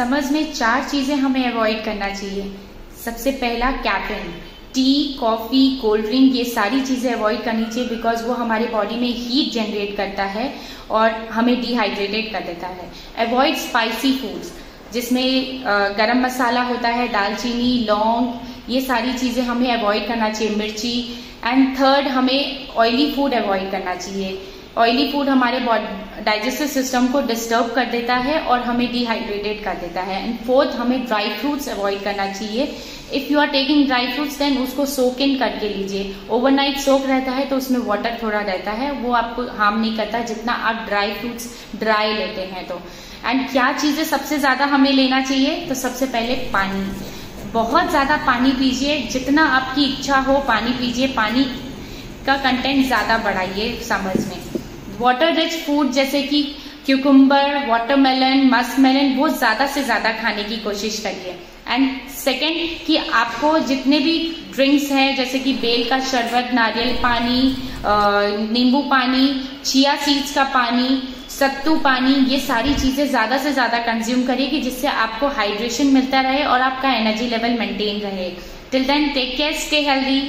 समझ में चार चीज़ें हमें अवॉइड करना चाहिए। सबसे पहला caffeine tea coffee cold drink ये सारी चीज़ें अवॉइड करनी चाहिए बिकॉज़ वो हमारे बॉडी में हीट जनरेट करता है और हमें डिहाइड्रेटेड कर देता है। अवॉइड स्पाइसी फूड्स जिसमें गरम मसाला होता है, दालचीनी, लौंग, ये सारी चीज़ें हमें अवॉइड करना चाहिए, मिर्ची. एंड थर्ड हमें ऑयली फ़ूड अवॉइड करना चाहिए। ऑयली फ़ूड हमारे डाइजेस्टिव सिस्टम को डिस्टर्ब कर देता है और हमें डिहाइड्रेटेड कर देता है. एंड फोर्थ हमें ड्राई फ्रूट्स अवॉइड करना चाहिए. If you are taking dry fruits then उसको सोक इन करके लीजिए. ओवरनाइट सोक रहता है तो उसमें वाटर थोड़ा रहता है. वो आपको हार्म नहीं करता जितना आप ड्राई फ्रूट्स ड्राई लेते हैं तो. एंड क्या चीज़ें सबसे ज़्यादा हमें लेना चाहिए? तो सबसे पहले पानी. बहुत ज़्यादा पानी पीजिए. जितना आपकी इच्छा हो, पानी पीजिए. पानी का कंटेंट ज़्यादा बढ़ाइए समझ में. वाटर रिच फ़ूड जैसे कि क्यूकुम्बर वाटरमेलन मस्कमेलन वो ज़्यादा से ज़्यादा खाने की कोशिश करिए। एंड सेकेंड कि आपको जितने भी ड्रिंक्स हैं, जैसे कि बेल का शरबत, नारियल पानी नींबू पानी चिया सीड्स का पानी, सत्तू पानी, ये सारी चीज़ें ज़्यादा से ज़्यादा कंज्यूम करिए कि जिससे आपको हाइड्रेशन मिलता रहे और आपका एनर्जी लेवल मेंटेन रहे। Till then take care stay healthy